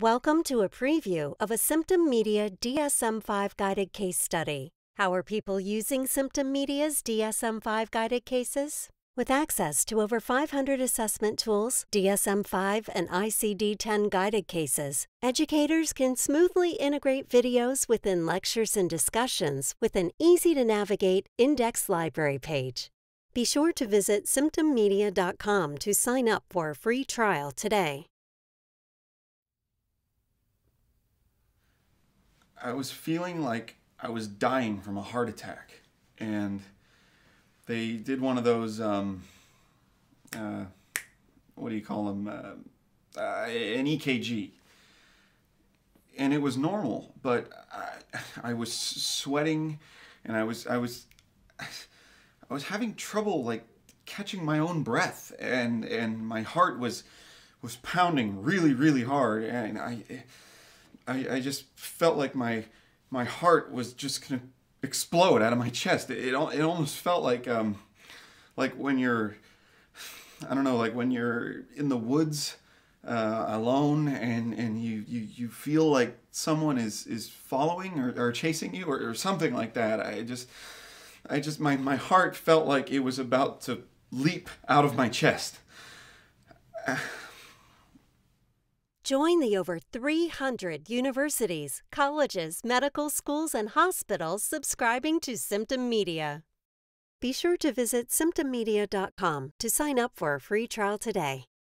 Welcome to a preview of a Symptom Media DSM 5 guided case study. How are people using Symptom Media's DSM 5 guided cases? With access to over 500 assessment tools, DSM 5, and ICD 10 guided cases, educators can smoothly integrate videos within lectures and discussions with an easy to navigate index library page. Be sure to visit symptommedia.com to sign up for a free trial today. I was feeling like I was dying from a heart attack, and they did one of those. Um, uh, what do you call them? Uh, uh, an EKG, and it was normal, but I, I was sweating, and I was I was I was having trouble like catching my own breath, and and my heart was was pounding really really hard, and I I, I just felt like my my heart was just gonna explode out of my chest. It, it, it almost felt like um like when you're I don't know like when you're in the woods uh, alone and and you, you you feel like someone is is following or, or chasing you or, or something like that. I just I just my my heart felt like it was about to leap out of my chest. Join the over 300 universities, colleges, medical schools, and hospitals subscribing to Symptom Media. Be sure to visit symptommedia.com to sign up for a free trial today.